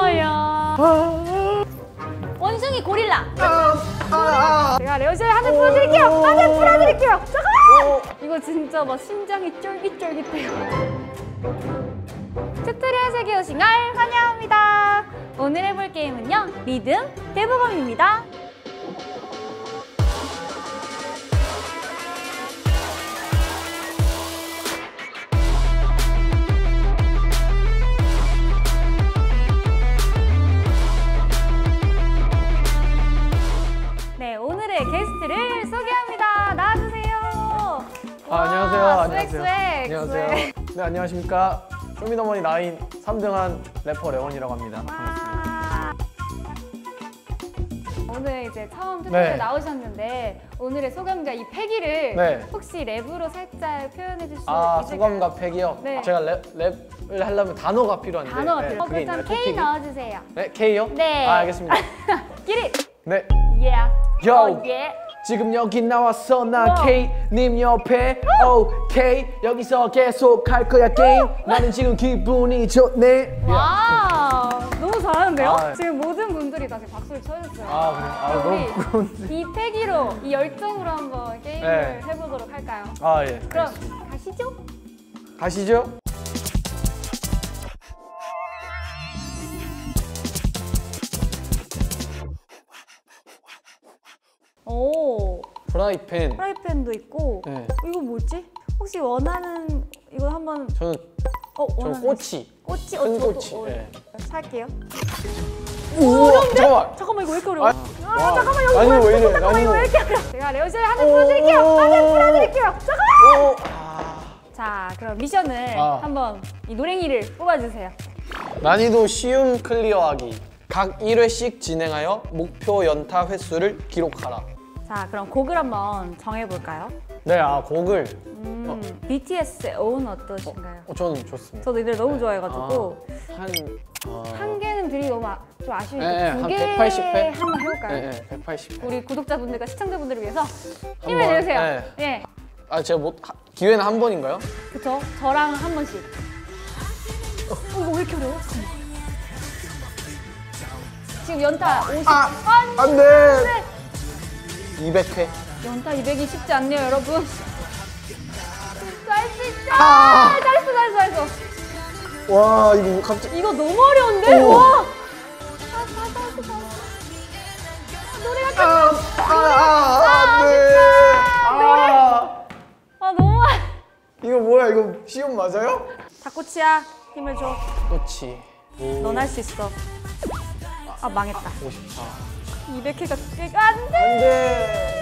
엄마야. 원숭이 고릴라. 제가 레오시를 한대 풀어드릴게요. 한대 풀어드릴게요. 잠깐만. 이거 진짜 막 심장이 쫄깃쫄깃해요. 튜토리얼 세계 오신 걸 환영합니다. 오늘 해볼 게임은요. 리듬 대부검입니다. 네, 안녕하십니까. 쇼미더머니 nine 3등한 래퍼 래원이라고 합니다. 반갑습니다. 와. 오늘 이제 처음 튜토리얼 네. 나오셨는데 오늘의 소감과 이 패기를 네. 혹시 랩으로 살짝 표현해 주실 수 아, 있을까요? 소감과 패기요? 네. 제가 랩, 랩을 하려면 단어가 필요한데. 단어가 네, 필요. 어, 그게 그럼 있나요? K 토픽이? 넣어주세요. 네, K요? 네. 아, 알겠습니다. 기릿. 네. Yeah. Yo. 어, 예. 지금 여기 나왔어 나 와. K님 옆에 오케이 여기서 계속 할 거야 게임 나는 지금 기분이 좋네 와, 너무 잘하는데요? 아. 지금 모든 분들이 다 지금 박수를 쳐주셨어요. 아 그래 아 우리 너무 부끄러운데 이 패기로, 이 열정으로 한번 게임을 네. 해보도록 할까요? 아예 그럼 가시죠. 가시죠 프라이팬 프라이팬도 있고. 네. 이거 뭐지? 혹시 원하는 이거 한번 저는 어 저는 원하는 꼬치 꼬치 어 큰 저도 꼬치, 어, 네. 살게요. 우와 잠깐만 잠깐만 이거 왜 이렇게 어려워? 아, 아, 와, 잠깐만 여기 뭐야? 왜 이래, 잠깐만 이거 왜. 이렇게 어려워? 제가 래원 씨를 한대 풀어드릴게요. 한대 풀어드릴게요. 잠깐만. 오, 아, 자 그럼 미션을 아. 한번 이 노랭이를 뽑아주세요. 난이도 쉬움 clear하기 각 1회씩 진행하여 목표 연타 횟수를 기록하라 자 그럼 곡을 한번 정해볼까요? 네 아 곡을 음, BTS의 오은 어떠신가요? 어, 저는 좋습니다 저도 이들 너무 좋아해가지고 한 어, 한 개는 드리기 너무 아- 좀 아쉬우니까 네, 네, 두 한 개 180 회? 한번 해볼까요? 네, 네, 180. 우리 구독자분들과 시청자분들을 위해서 힘을 한번, 내주세요. 네. 예, 아 제가 못 하- 기회는 한 번인가요? 그쵸? 저랑 한 번씩. 어, 이거 왜 이렇게 어려워? 지금 연타 50. 안 안돼. 돼! 200회. 연타 200이 쉽지 않네요, 여러분. 잘수 있다! 아! 잘했어, 잘했어, 잘했어. 와 이거 갑자기 이거 너무 어려운데? 오. 와! 잘했어, 잘했어, 잘했어. 노래가 끝! 아아 안돼. 아 아, 너무. 아- 이거 뭐야 이거 시험 맞아요? 닭꼬치야, 힘을 줘. 그렇지. 넌 할 수 있어. 아, 망했다. 54. 200회가 꽤, 안 돼! 안돼.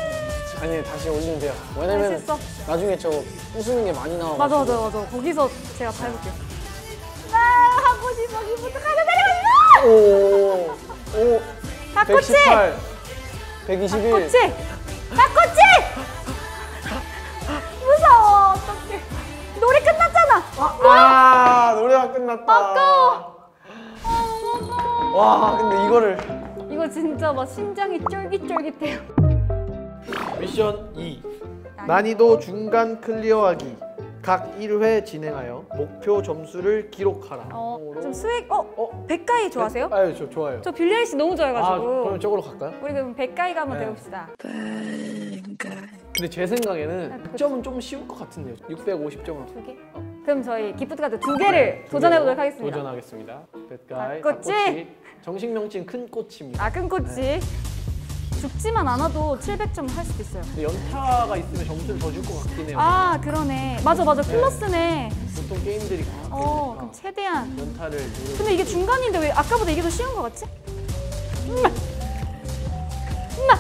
아니 다시 올리면 돼요. 왜냐면 있어. 나중에 저 부수는 게 많이 나와. 맞아, 맞아, 맞아. 거기서 제가 다 해볼게요. 나 하고 싶어, 기부터 가자, 내려가! 오. 오. 닭꼬치! 118. 121. 닭꼬치! 닭꼬치! 무서워, 어떡해. 노래 끝났잖아! 아 노래가 끝났다. 아까워. 아, 무서워. 와 근데 이거를 진짜 막 심장이 쫄깃쫄깃해요. 미션 2 난이도 중간 clear하기 각 1회 진행하여 목표 점수를 기록하라 어, 좀 swag, 어? 어? bad guy 좋아하세요? 아유 저 좋아요. 저 빌리 아일리시 너무 아 좋아해가지고. 그럼 저걸로 갈까요? 우리 그럼 bad guy가 한번 네. 배웁시다. 근데 제 생각에는 100점은 좀 쉬울 것 같은데요. 650점은 두 개? 그럼 저희 기프트 카드 두 개를 도전해보도록 하겠습니다. 도전하겠습니다. 뱃가이, 닭꼬치. 닭꼬치. 정식 명칭 큰 꼬치입니다. 아, 끈꼬치. 죽지만 않아도 700점 할 수도 있어요. 근데 연타가 있으면 점수를 더 줄 것 같긴 해요. 아, 그러네. 맞아, 맞아. 플러스네. 보통 게임들이 그렇게 어, 하니까 그럼 최대한. 연타를 누르- 근데 이게 중간인데 왜 아까보다 이게 더 쉬운 것 같지? 엄마! 엄마!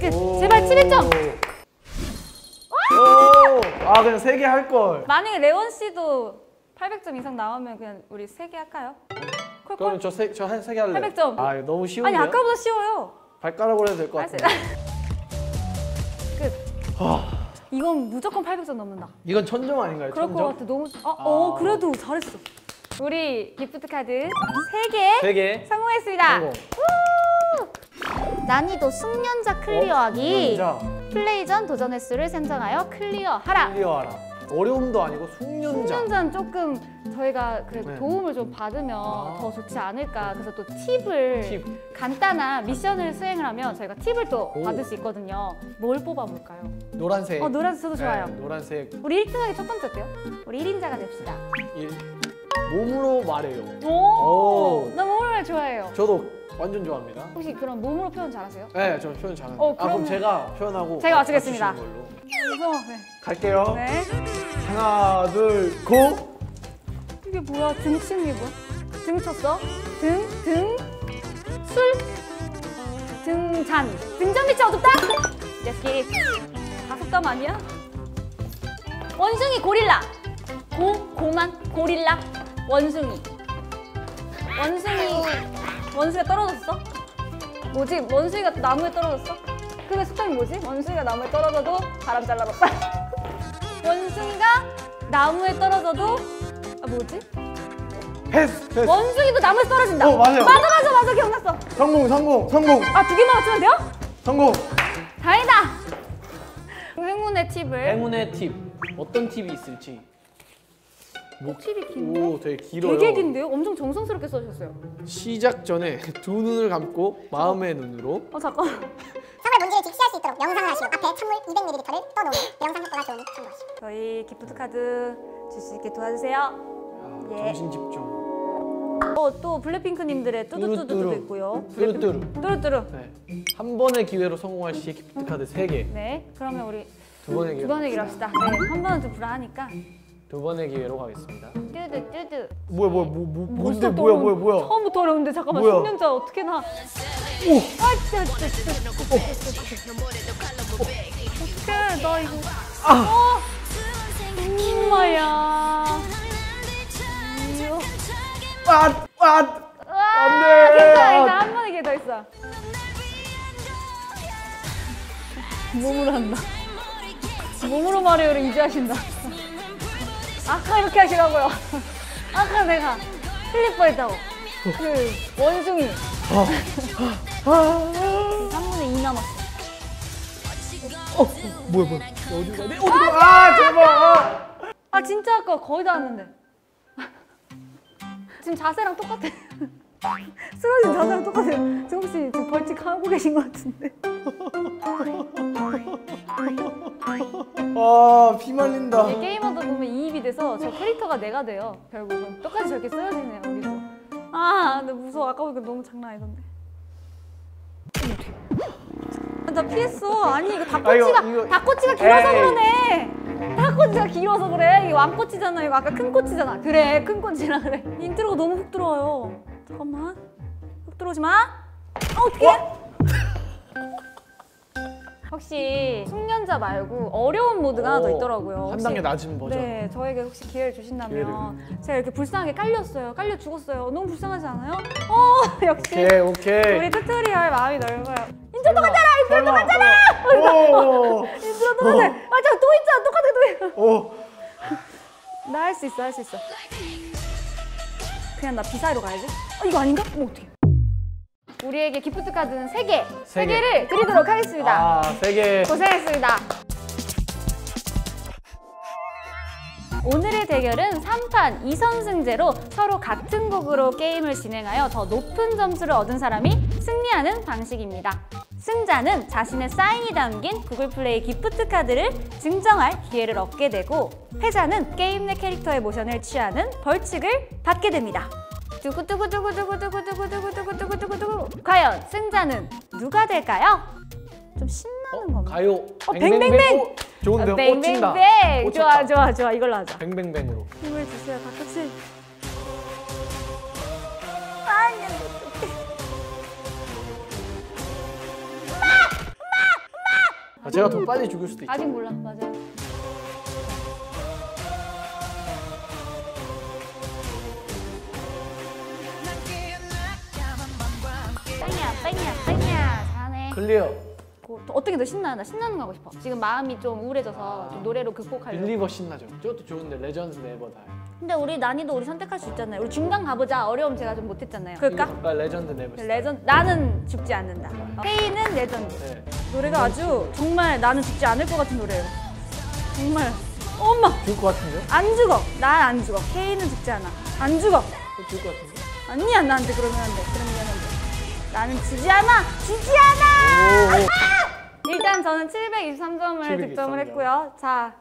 끝. 오. 제발 700점! 오! 아 그냥 세 개 할 걸. 만약에 레원 씨도 800점 이상 나오면 그냥 우리 세 개 할까요? 콜콜? 그럼 저세저한 세 개 할래요. 800점. 아 이거 너무 쉬운데요? 아니, 아까보다 쉬워요. 발가락으로 해도 될것할 수- 같은데. 끝. 이건 무조건 800점 넘는다. 이건 천점 아닌가요? 그럴 것 천점? 같아. 너무 어, 어 그래도 잘했어. 우리 gift card 3개 세 개. 성공했습니다. 성공. 난이도 숙련자 clear하기. 자 플레이 전 도전 횟수를 생성하여 clear하라. clear하라. 어려움도 아니고 숙련자. 숙련자는 조금 저희가 그래도 네. 도움을 좀 받으면 아. 더 좋지 않을까. 그래서 또 팁을 팁. 간단한 미션을 수행을 하면 저희가 팁을 또 오. 받을 수 있거든요. 뭘 뽑아볼까요? 노란색. 어, 노란색 저도 좋아요. 네, 노란색 우리 1등하기 첫 번째 어때요? 우리 1인자가 됩시다. 일. 몸으로 말해요. 오! 오. 나 몸을 좋아해요. 저도 완전 좋아합니다. 혹시 그런 몸으로 표현 잘하세요? 네, 저 표현 잘하는. 어, 아, 그럼 제가 표현하고 제가 맞추겠습니다. 맞추시는 걸로. 그래서 네. 갈게요. 네. 하나, 둘, 고. 이게 뭐야? 등침이 뭐야? 등 쳤어? 등, 등, 술, 등잔. 등잔 밑이 어둡다? yes 다섯 점 아니야? 원숭이 고릴라. 고, 고만, 고릴라, 원숭이. 원숭이, 원숭이가 떨어졌어? 뭐지? 원숭이가 나무에 떨어졌어? 그게 속담이 뭐지? 원숭이가 나무에 떨어져도 바람 잘라봤다. 원숭이가 나무에 떨어져도 아 뭐지? 패스, 패스. 원숭이도 나무에 떨어진다. 어, 맞아요. 맞아 맞아 맞아 기억났어. 성공, 성공, 성공, 아 두 개만 맞추면 돼요? 성공. 다행이다. 행운의 팁을. 행운의 팁. 어떤 팁이 있을지. 뭐 팁이 긴데? 오, 되게 길어요. 되게 긴데요? 엄청 정성스럽게 써주셨어요. 시작 전에 두 눈을 감고 마음의 눈으로 어 잠깐. 선물 문제를 직시할 수 있도록 명상을 하시고 앞에 찬물 200ml를 떠놓으면 명상 효과가 좋으니 참고하시고 저희 gift card 줄 수 있게 도와주세요. 아, 예. 정신 집중. 어 또 블랙핑크님들의 뚜두뚜두도 뚜루뚜루. 있고요. 뚜루뚜루. 뚜루뚜루. 네. 한 번의 기회로 성공할 시 기프트 카드 3개. 네. 그러면 우리 두 번의 기회. 두 번의 합시다. 네. 한 번은 좀 불안하니까. 두 번의 기회로 가겠습니다. 뚜두 뚜두. 뭐야, 뭐야, 뭐, 뭐 뭔데, 뭐야, 또 뭐야, 뭐야. 처음부터 어려운데 잠깐만 뭐야? 숙련자 어떻게 나? 오. 아 진짜 진짜 진짜. 어떡해 나 이거. 아. 엄마야. 이거. 아, 아, 아, 안 돼. 괜찮아 괜찮아 한 번에 기회 더 있어. 몸으로 한다. 몸으로 말해요를 이제 하신다. 아까 이렇게 하시라고요. 아까 내가 틀릴 뻔했다고. 그 원숭이. 3분의 2 남았어. 뭐야, 뭐야. 어디 가야 돼? 어디 가? 아, 제발. 아. 아 진짜 아까 거의 다 왔는데. 지금 자세랑 똑같아. 쓰러진 자세랑 똑같아요. 지금 혹시 지금 벌칙 하고 계신 것 같은데. 아, 피 말린다. 이 게임하다 보면 이입이 돼서 저 캐릭터가 내가 돼요. 결국은 똑같이 저렇게 쓰러지네요 우리도. 아, 근데 무서워. 아까 보니까 너무 장난 아니던데. 아, 나 피했어. 아니 이거 닭꼬치가 아, 이거- 이거- 닭꼬치가 길어서 에이. 그러네. 닭꼬치가 길어서 그래. 이게 왕꼬치잖아. 이거 아까 큰 꼬치잖아. 그래, 큰 꼬치라 그래. intro가 너무 훅 들어와요. 잠깐만. 훅 들어오지 마. 아 어떡해? 혹시 숙련자 말고 어려운 mode가 하나 더 오, 있더라고요. 한 혹시- 단계 낮은 버전. 네, 저에게 혹시 기회를 주신다면 제가 이렇게 불쌍하게 깔렸어요. 깔려 죽었어요. 너무 불쌍하지 않아요? 어, 역시 오케이, 오케이. 우리 튜토리얼 마음이 넓어요. intro도 같잖아, intro도 설마, 같잖아. 오, intro도 같아. 맞아, 또 있잖아, 똑같아, 또 있. 오. 나할 수 있어, 할 수 있어. 그냥 나 비사이로 가야지. 어, 이거 아닌가? 어, 어떻게? 우리에게 gift card는 세 개, 세. 개 를 드리도록 하겠습니다. 아, 세 개. 고생했습니다. 오늘의 대결은 3판 2선승제로 서로 같은 곡으로 게임을 진행하여 더 높은 점수를 얻은 사람이 승리하는 방식입니다. 승자는 자신의 사인이 담긴 구글 플레이 gift card를 증정할 기회를 얻게 되고 패자는 게임 내 캐릭터의 모션을 취하는 벌칙을 받게 됩니다. 두구두구두구두구두구두구두구두구두구두구두구 과연 승자는 누가 될까요? 좀 신나는 건가? 가요. 어, 뱅뱅뱅! 오, 좋은데 뱅뱅뱅! 꽂힌다. 좋아. 좋아 좋아 이걸로 하자 뱅뱅뱅으로. 힘을 주세요 가끔씩 아 아, 제가 더 빨리 죽을 수도 있죠. 아직 몰라 맞아요 빵이야 빵이야 빵이야 잘하네 clear. 고- 또 어떻게 더 신나? 나 신나는 거 하고 싶어 지금 마음이 좀 우울해져서 좀 노래로 극복하려고 Believer 신나죠. 저것도 좋은데 Legends Never Die. 근데 우리 난이도 우리 선택할 수 있잖아요 우리 중간 가보자 어려움 제가 좀 못했잖아요 그럴까? 아까 Legends Never. Die. 레전 나는 죽지 않는다. 페이는 레전드. 네. 노래가 아주 정말 나는 죽지 않을 것 같은 노래예요. 정말 엄마 죽을 것 같은데? 안 죽어. 난 안 죽어. K는 죽지 않아. 안 죽어. 어, 죽을 것 같은데? 아니야 나한테 그러면 안 돼. 그러면 안 돼. 나는 지지 않아. 지지 않아. 오, 오. 일단 저는 723점을 723 득점을 점. 했고요. 자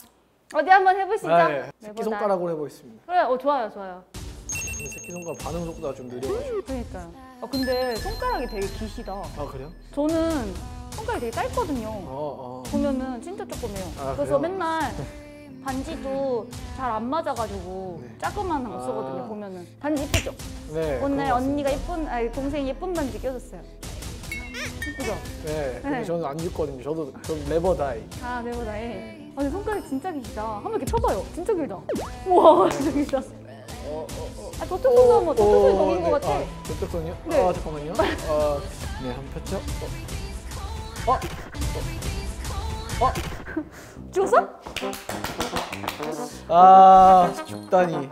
어디 한번 해보시죠. 네, 네, 새끼손가락으로 해보겠습니다. 그래, 어 좋아요, 좋아요. 근데 새끼손가락 반응 속도가 좀 느려가지고. 그러니까요. 어 근데 손가락이 되게 기시다. 아, 그래요? 저는 손가락이 되게 짧거든요. 어, 어. 보면은 진짜 조그매요. 아, 그래서 그래요? 맨날 반지도 잘 안 맞아가지고 네. 조그만 거 아. 쓰거든요. 보면은 반지 예쁘죠? 네. 오늘 언니가 예쁜, 아니 동생이 예쁜 반지 껴줬어요. 같습니다. 네. 근데 네. 저는 안 죽거든요. 저도 전 레버다이. 아, 내보다 해. 아니 손가락이 진짜 길다. 한번 이렇게 펴봐요. 진짜 길다. 우와, 진짜 길다. 어, 어, 어. 아, 저쪽 손도 한번, 저쪽 손이 더 긴것 네. 같아. 아, 저쪽 손이요? 네. 아, 잠깐만요. 어, 네, 한번 폈죠? 어. 어. 어. 죽었어? 아, 죽다니.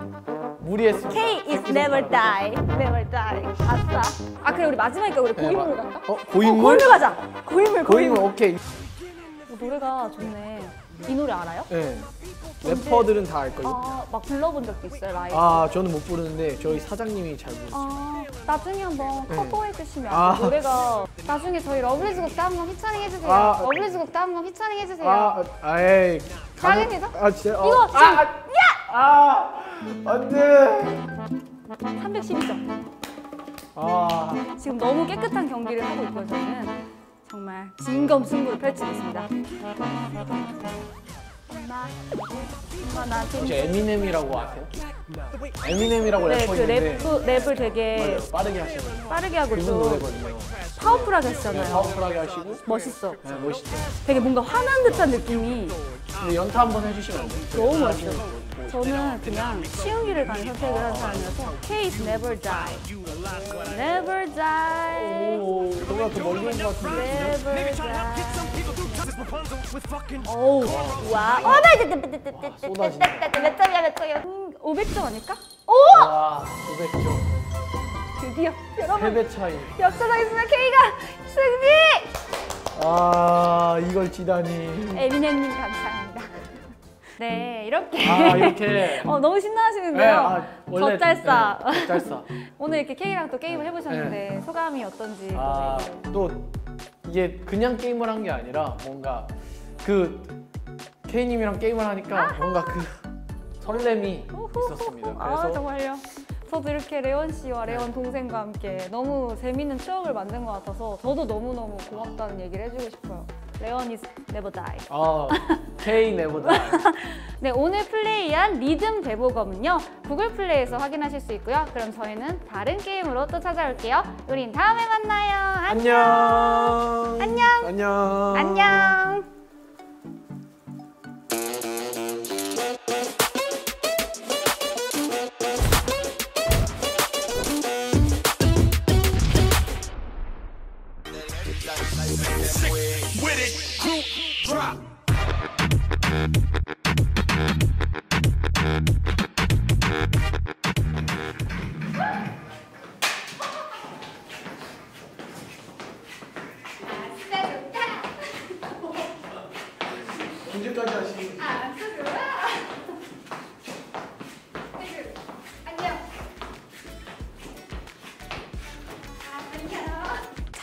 무리했습니다. K is never die. Never die. 아싸. 아, 그래, 우리 마지막이니까 우리 네, 고인물 마- 갈까? 어, 어, 고인물? 고인물 가자. 고인물, 고인물, 고인물. 오케이. 어, 노래가 좋네. 이 노래 알아요? 네. 래퍼들은 다 알걸요? 아, 막 불러본 적도 있어요, 라이브. 아, 저는 못 부르는데 저희 사장님이 잘 부르세요. 아, 나중에 한번 네. 커버해 주시면 아. 노래가 나중에 저희 러블리즈 곡도 한번 피처링 해주세요. 아. 러블리즈 곡도 한번 피처링 해주세요. 아, 아, 에이. 가능-? 아, 진짜? 어. 이거 지금 아, 아, 안 돼. 312점. 아, 지금 너무 깨끗한 경기를 하고 있고요. 저는 정말 진검승부를 펼치겠습니다. 엄마, 엄마 나한테 혹시 에미넴이라고 아세요? 에미넴이라고 네, 래퍼 그 있는데 랩, 랩을 되게 맞아요. 빠르게 하시는 빠르게 하고 노래거든요. 파워풀하게 네, 하시잖아요. 파워풀하게 하시고 멋있어. 네, 멋있죠. 되게 뭔가 화난 듯한 느낌이 근데 연타 한번 해주시면 안 돼요? 너무 멋있어요. 저는 그냥 쉬운 길을 가는 선택을 한 사람이라서 K is never die. Never die. 오, 너가 더 멀리 온것 같은데. Never die. 오우, 와. 어, 나 이제 몇 점이야, 몇 점이야. 음, 500점 아닐까? 오! 와, 900점. 드디어 여러분 3배 차이. 역전하겠습니다. K가 승리! 아, 이걸 지다니. 에미넴님 감사합니다. 네, 이렇게. 아, 이렇게. 어, 너무 신나하시는데요. 네, 아, 원래 젖잘싸. 네, 젖잘싸. 오늘 이렇게 K랑 또 게임을 해보셨는데 소감이 어떤지. 아, 또 이게 그냥 게임을 한 게 아니라 뭔가 그 K님이랑 게임을 하니까 뭔가 그 설렘이 있었습니다. 아 그래서 정말요. 저도 이렇게 레원 씨와 레원 동생과 함께 너무 재밌는 추억을 만든 것 같아서 저도 너무너무 고맙다는 얘기를 해주고 싶어요. 레원 is never die. 아, K 네보다 네, 오늘 플레이한 리듬 대보검은요. 구글 플레이에서 확인하실 수 있고요. 그럼 저희는 다른 게임으로 또 찾아올게요. 우린 다음에 만나요. 안녕. 안녕. 안녕. 안녕.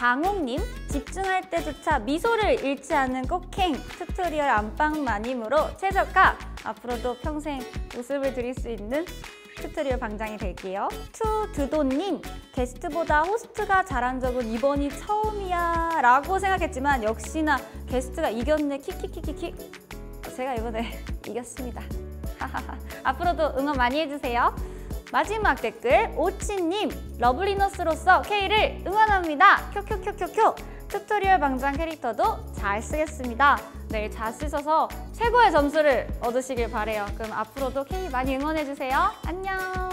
장옥님 집중할 때조차 미소를 잃지 않는 꼭행 튜토리얼 안방 마님으로 최적화 앞으로도 평생 웃음을 드릴 수 있는 튜토리얼 방장이 될게요. 투드도님 게스트보다 호스트가 잘한 적은 이번이 처음이야 라고 생각했지만 역시나 게스트가 이겼네 키키키키키 제가 이번에 이겼습니다. 앞으로도 응원 많이 해주세요. 마지막 댓글 오치님 러블리너스로서 K를 응원합니다. 큐큐큐큐큐 튜토리얼 방장 캐릭터도 잘 쓰겠습니다. 내일 잘 쓰셔서 최고의 점수를 얻으시길 바래요. 그럼 앞으로도 K 많이 응원해주세요. 안녕.